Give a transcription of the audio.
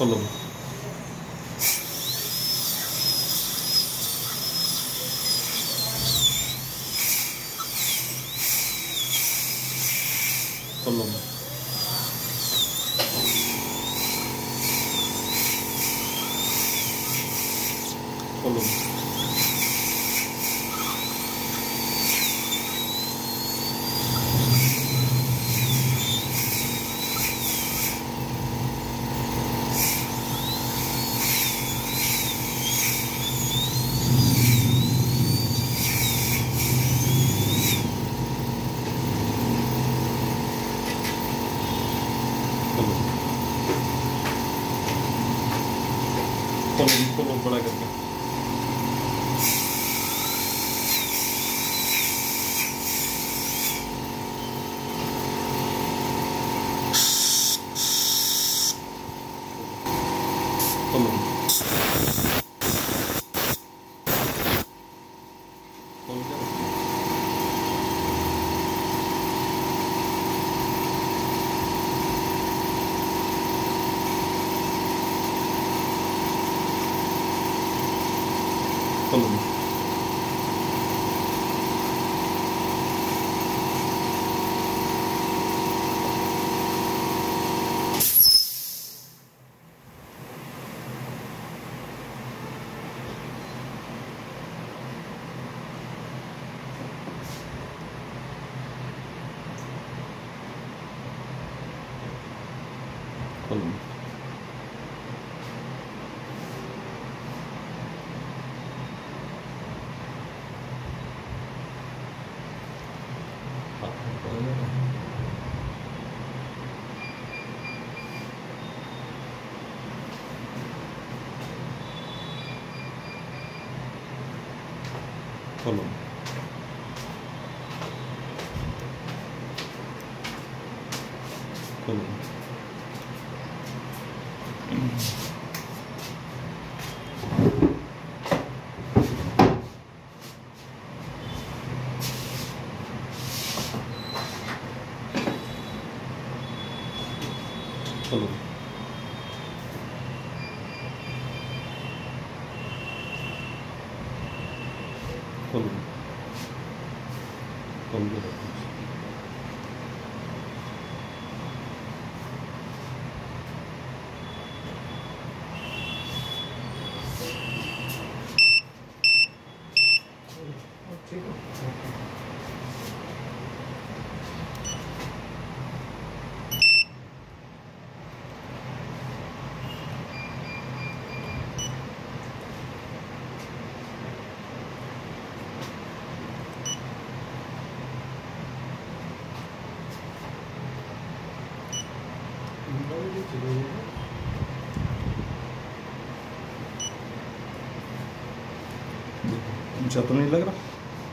kolum. Kolum. Kolum. तो इसको लो बड़ा करके। 好み好み coluna. Coluna. Coluna. 검, 검도 지금 अच्छा तो नहीं लग रहा।